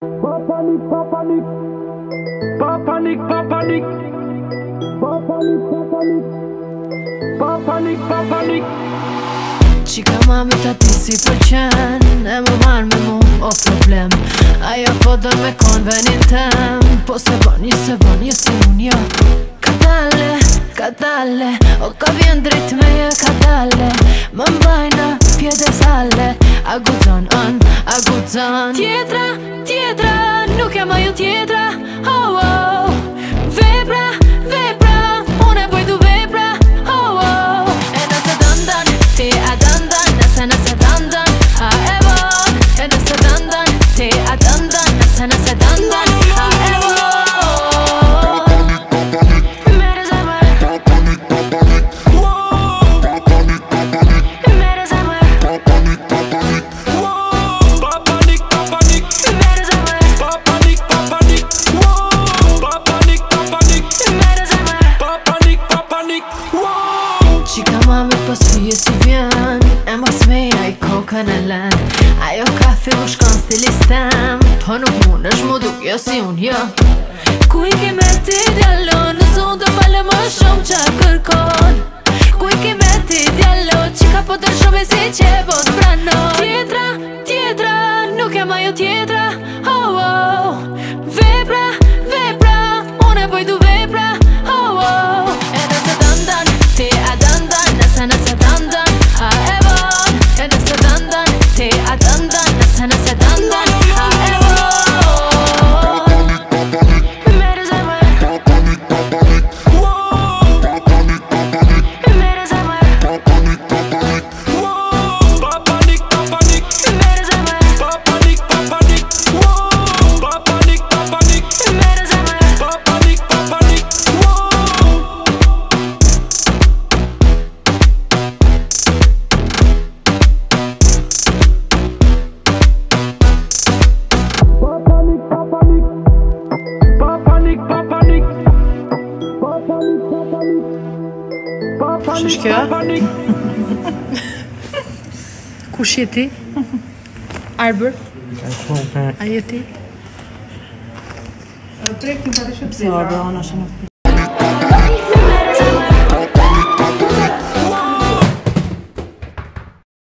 Papanik, papanik Papanik, papanik Papanik, papanik Papanik, papanik Qika mami të ti si përqen E më marrë me mu o problem Ajo foto po me konvenin tem Po se bëni, se bën një si unë jo Ka fatale O ka vjen drejt me e katale Më mbajna pjede sale A guzon, on, a guzon Tjetra, tjetra, nuk jam ajo tjetra Oh, oh Qika ma me pasuje si vjen E mbas me ja i koka në len Ajo ka kafe u shkan listem Po nuk mund është mu duk jo si unë jo Ku i ke me ti djallon Nësë unë do falë më shumë qa kërkon Ku i ke me ti djallo Qika po të shumë e si që e po bot prano Tjetra, tjetra Nuk jam ajo tjetra Oh, oh Vepra, vepra Unë e pojdu vepra Shkja? Kush je ti? Arbër? je ti? Tre, këmë të të shëpëzit. Arbër, anë është në të